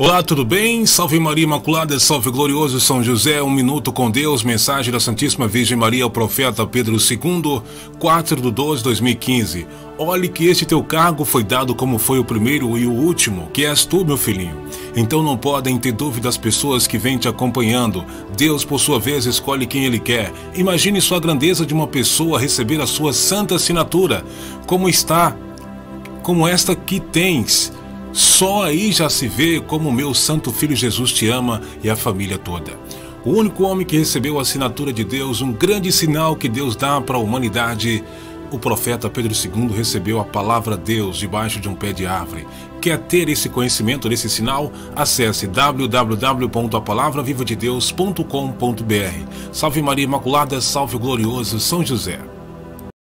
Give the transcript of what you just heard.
Olá, tudo bem? Salve Maria Imaculada, salve glorioso São José, um minuto com Deus, mensagem da Santíssima Virgem Maria ao profeta Pedro II, 4 de 12 de 2015. Olhe que este teu cargo foi dado como foi o primeiro e o último, que és tu, meu filhinho. Então não podem ter dúvida as pessoas que vêm te acompanhando. Deus, por sua vez, escolhe quem Ele quer. Imagine sua grandeza de uma pessoa receber a sua santa assinatura. Como está? Como esta que tens só aí já se vê como meu santo filho Jesus te ama e a família toda. O único homem que recebeu a assinatura de Deus, um grande sinal que Deus dá para a humanidade. O profeta Pedro II recebeu a palavra Deus debaixo de um pé de árvore. Quer ter esse conhecimento desse sinal? Acesse www.apalavravivadedeus.com.br. Salve Maria Imaculada, salve glorioso São José.